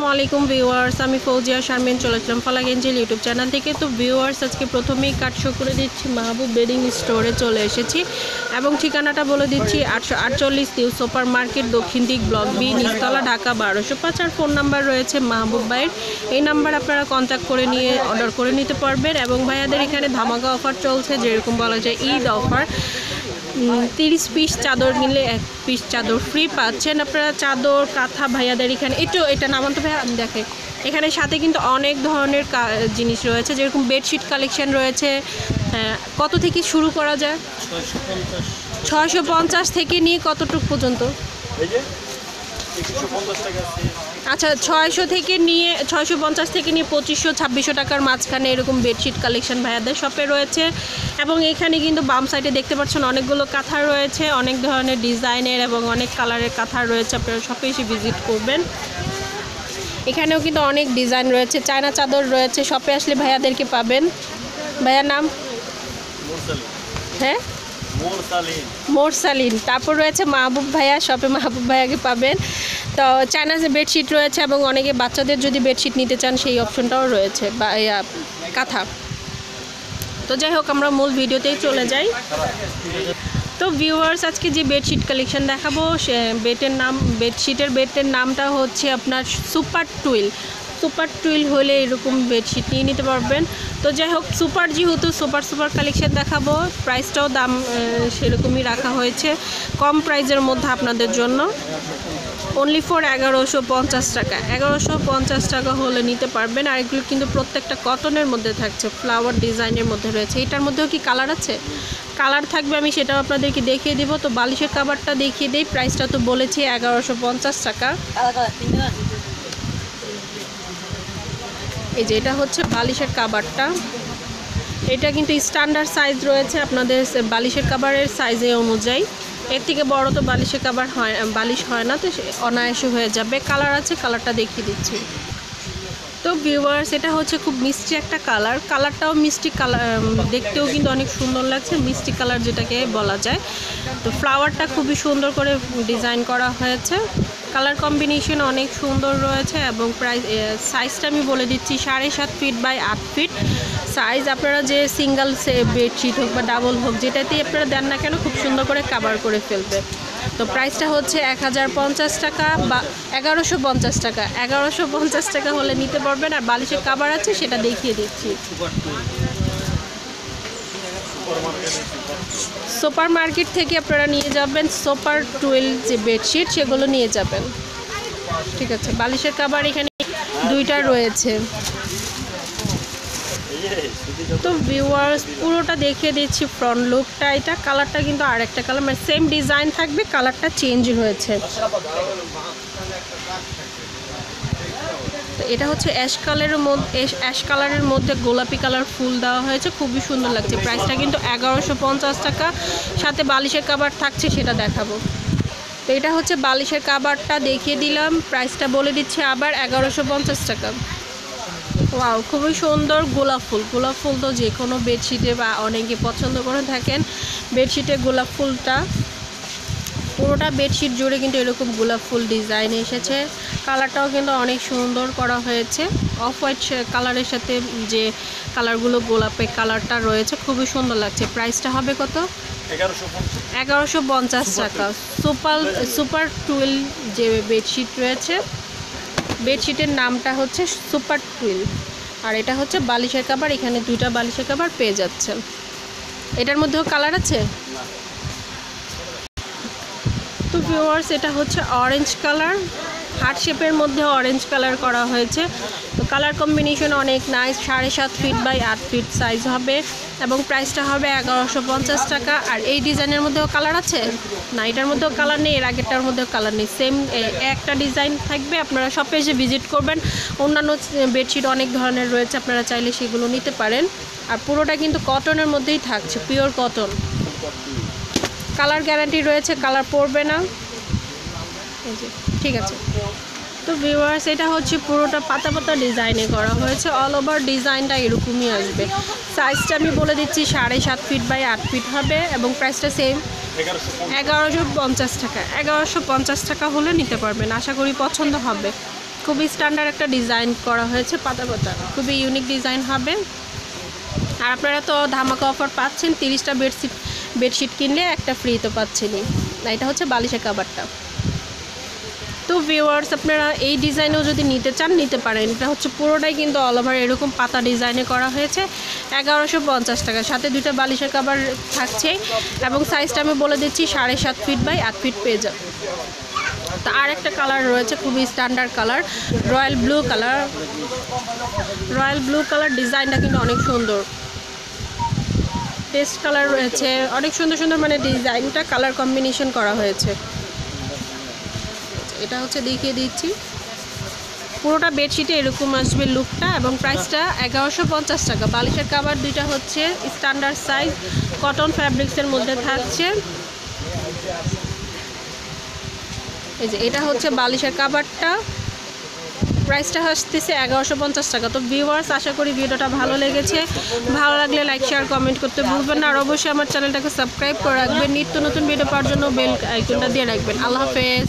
আসসালামু আলাইকুম ভিউয়ার্স, আমি ফৌজিয়া শারমিন চলে আসলাম ফালাক এঞ্জেল ইউটিউব চ্যানেল থেকে। তো ভিউয়ার্স, আজকে প্রথমেই কাট শো করে দিচ্ছি মাহবুব বেডিং স্টোরে চলে এসেছি এবং ঠিকানাটা বলে দিচ্ছি আটশো আটচল্লিশ নিউ সুপার মার্কেট দক্ষিণ দিক ব্লক বি, নিচতলা ঢাকা বারোশো পাঁচ। আর ফোন নাম্বার রয়েছে মাহবুব ভাইয়ের। এই নাম্বার আপনারা কন্ট্যাক্ট করে নিয়ে অর্ডার করে নিতে পারবেন এবং ভাইয়াদের এখানে ধামাকা অফার চলছে, যেরকম বলা যায় ঈদ অফার তিরিশ পিস চাদর নিলে এক পিস চাদর ফ্রি পাচ্ছেন আপনারা। চাদর কাঁথা ভাইয়াদের এখানে একটু এটা নামান তো ভাইয়া দেখে। এখানে সাথে কিন্তু অনেক ধরনের জিনিস রয়েছে যেরকম বেডশিট কালেকশন রয়েছে। হ্যাঁ, কত থেকে শুরু করা যায়? ছয়শো পঞ্চাশ থেকে নিয়ে কতটুকু পর্যন্ত? আচ্ছা ছয়শো থেকে নিয়ে ছয়শো পঞ্চাশ থেকে নিয়ে পঁচিশশো ছাব্বিশশো টাকার মাঝখানে এরকম বেডশিট কালেকশন ভাইয়াদের শপে রয়েছে। এবং এখানে কিন্তু বাম সাইডে দেখতে পাচ্ছেন অনেকগুলো কাঁথা রয়েছে অনেক ধরনের ডিজাইনের এবং অনেক কালারের কাঁথা রয়েছে আপনারা শপে এসে ভিজিট করবেন। এখানেও কিন্তু অনেক ডিজাইন রয়েছে চায়না চাদর রয়েছে শপে আসলে ভাইয়াদেরকে পাবেন। ভাইয়ার নাম? হ্যাঁ? মোরসালি মোরসালিন। তারপর রয়েছে মাহবুব ভাইয়া শপে মাহবুব ভাইয়াকে পাবেন। তো চায়না যে বেডশিট রয়েছে এবং অনেকে বাচ্চাদের যদি বেডশিট নিতে চান, সেই অপশনটাও রয়েছে বা কাঁথা। তো যাই হোক, আমরা মূল ভিডিওতেই চলে যাই। তো ভিউয়ার্স আজকে যে বেডশিট কালেকশন দেখাবো, সে বেডের নাম বেডশিটের বেডের নামটা হচ্ছে আপনার সুপার টুইল সুপার টুইল হলে এরকম বেডশিট নিয়ে নিতে পারবেন। তো যাই হোক সুপার যেহেতু সুপার সুপার কালেকশন দেখাবো প্রাইসটাও দাম সেরকমই রাখা হয়েছে, কম প্রাইজের মধ্যে আপনাদের জন্য। অনলি ফর এগারোশো পঞ্চাশ টাকা। এগারোশো পঞ্চাশ টাকা হলে নিতে পারবেন। আর এগুলো কিন্তু প্রত্যেকটা কটনের মধ্যে থাকছে ফ্লাওয়ার ডিজাইনের মধ্যে রয়েছে। এটার মধ্যেও কি কালার আছে? কালার থাকবে আমি সেটাও আপনাদেরকে দেখিয়ে দিব। তো বালিশের কাবারটা দেখিয়ে দিই। প্রাইসটা তো বলেছি এগারোশো পঞ্চাশ টাকা। এই যে এটা হচ্ছে বালিশের কাবারটা এটা কিন্তু স্ট্যান্ডার্ড সাইজ রয়েছে। আপনাদের বালিশের কাবারের সাইজে অনুযায়ী। এর থেকে বড় তো বালিশে কাবার হয় বালিশ হয় না, তো অনায়াসে হয়ে যাবে। কালার আছে কালারটা দেখিয়ে দিচ্ছি। তো ভিউয়ার্স এটা হচ্ছে খুব মিষ্টি একটা কালার কালারটাও মিষ্টি কালার দেখতেও কিন্তু অনেক সুন্দর লাগছে, মিষ্টি কালার যেটাকে বলা যায়। তো ফ্লাওয়ারটা খুবই সুন্দর করে ডিজাইন করা হয়েছে। কালার কম্বিনেশন অনেক সুন্দর রয়েছে এবং প্রাইস সাইজটা আমি বলে দিচ্ছি সাড়ে সাত ফিট বাই আট ফিট সাইজ আপনারা যে সিঙ্গেল বেডশিট হোক বা ডাবল হোক, যেটাতেই আপনারা দেন না কেন, খুব সুন্দর করে কাভার করে ফেলবে। তো প্রাইসটা হচ্ছে এক হাজার পঞ্চাশ টাকা বা এগারোশো পঞ্চাশ টাকা। এগারোশো পঞ্চাশ টাকা হলে নিতে পারবেন, আর বালিশের কাবার আছে, সেটা দেখিয়ে দিচ্ছি। সুপার মার্কেটে থেকে আপনারা নিয়ে যাবেন সুপার টুয়েলভ যে বেডশিট সেগুলো নিয়ে যাবেন। ঠিক আছে, বালিশের কাবার এখানে দুইটা রয়েছে। তো ভিউয়ার্স পুরোটা দেখিয়ে দিচ্ছি ফ্রন্ট লুকটা এটা কালারটা কিন্তু আরেকটা কালার মানে সেম ডিজাইন থাকবে কালারটা চেঞ্জ হয়েছে। এটা হচ্ছে অ্যাশ কালারের মধ্যে অ্যাশ কালারের মধ্যে গোলাপি কালার ফুল দেওয়া হয়েছে, খুবই সুন্দর লাগছে। প্রাইসটা কিন্তু এগারোশো পঞ্চাশ টাকা, সাথে বালিশের কাবার থাকছে, সেটা দেখাবো। তো এটা হচ্ছে বালিশের কাবারটা দেখিয়ে দিলাম। প্রাইসটা বলে দিচ্ছি আবার এগারোশো পঞ্চাশ টাকা। ওয়াও খুবই সুন্দর গোলাপ ফুল। গোলাপ ফুল তো যে কোনো বেডশিটে বা অনেকে পছন্দ করে থাকেন। বেডশিটে গোলাপ ফুলটা পুরোটা বেডশিট জুড়ে কিন্তু এরকম গোলাপ ফুল ডিজাইন এসেছে। কালারটাও কিন্তু অনেক সুন্দর করা হয়েছে। অফ হোয়াইট কালারের সাথে যে কালারগুলো গোলাপের কালারটা রয়েছে খুবই সুন্দর লাগছে। প্রাইসটা হবে কত? এগারোশো পঞ্চাশ। টাকা। সুপার সুপার টুয়েল যে বেডশিট রয়েছে বেডশিটের নামটা হচ্ছে সুপার টুইল। আর এটা হচ্ছে বালিশের কাবার, এখানে দুইটা বালিশের কাবার পেয়ে যাচ্ছেন। এটার মধ্যেও কালার আছে? তো ভিউয়ার্স এটা হচ্ছে অরেঞ্জ কালার হার্ট শেপের মধ্যে অরেঞ্জ কালার করা হয়েছে। কালার কম্বিনেশন অনেক নাইস সাড়ে সাত ফিট বাই আট ফিট সাইজ হবে এবং প্রাইসটা হবে এগারোশো পঞ্চাশ টাকা। আর এই ডিজাইনের মধ্যেও কালার আছে? না, এটার মধ্যেও কালার নেই, এর আগেরটার মধ্যেও কালার নেই। সেম একটা ডিজাইন থাকবে, আপনারা শপে এসে ভিজিট করবেন। অন্যান্য বেডশিট অনেক ধরনের রয়েছে, আপনারা চাইলে সেগুলো নিতে পারেন। আর পুরোটা কিন্তু কটনের মধ্যেই থাকছে পিওর কটন কালার গ্যারান্টি রয়েছে কালার পড়বে না। ঠিক আছে। তো ভিউয়ার্স এটা হচ্ছে পুরোটা পাতা পাতা ডিজাইনে করা হয়েছে। অল ওভার ডিজাইনটা এরকমই আসবে। সাইজটা আমি বলে দিচ্ছি, সাড়ে সাত ফিট বাই আট ফিট হবে এবং প্রাইসটা সেম এগারোশো পঞ্চাশ টাকা। এগারোশো পঞ্চাশ টাকা হলে নিতে পারবেন। আশা করি পছন্দ হবে। খুবই স্ট্যান্ডার্ড একটা ডিজাইন করা হয়েছে পাতা পাতা। খুবই ইউনিক ডিজাইন হবে। আর আপনারা তো ধামাকা অফার পাচ্ছেন, তিরিশটা বেডশিট বেডশিট কিনলে একটা ফ্রি তো পাচ্ছেনই। এটা হচ্ছে বালিশা কাবারটা তো ভিউয়ার্স আপনারা এই ডিজাইনেও যদি নিতে চান, নিতে পারেন। এটা হচ্ছে পুরোটাই কিন্তু অল ওভার এরকম পাতা ডিজাইনে করা হয়েছে। এগারোশো পঞ্চাশ টাকা। সাথে দুইটা বালিশের কাবার থাকছে এবং সাইজটা আমি বলে দিচ্ছি সাড়ে সাত ফিট বাই আট ফিট পেয়ে যাবে তো আর একটা কালার রয়েছে, খুবই standard colour royal blue colour royal blue colour ডিজাইনটা কিন্তু অনেক সুন্দর। পেস্ট কালার রয়েছে। অনেক সুন্দর সুন্দর মানে ডিজাইনটা কালার কম্বিনেশন করা হয়েছে। এটা হচ্ছে দেখিয়ে দিচ্ছি। পুরোটা বেডশিটে এরকম আসবে লুকটা এবং প্রাইসটা এগারোশো পঞ্চাশ টাকা। বালিশের কাবার দুইটা হচ্ছে স্ট্যান্ডার্ড সাইজ কটন ফ্যাব্রিক্সের মধ্যে থাকছে। এই যে, এটা হচ্ছে বালিশের কাবারটা প্রাইসটা আসতেছে এগারোশো পঞ্চাশ টাকা। তো ভিউয়ার্স আশা করি ভিডিওটা ভালো লেগেছে। ভালো লাগলে লাইক শেয়ার কমেন্ট করতে ভুলবেন না। আর অবশ্যই আমার চ্যানেলটাকে সাবস্ক্রাইব করে রাখবেন। নিত্য নতুন ভিডিও পাওয়ার জন্য বেল আইকনটা দিয়ে রাখবেন। আল্লাহ হাফেজ।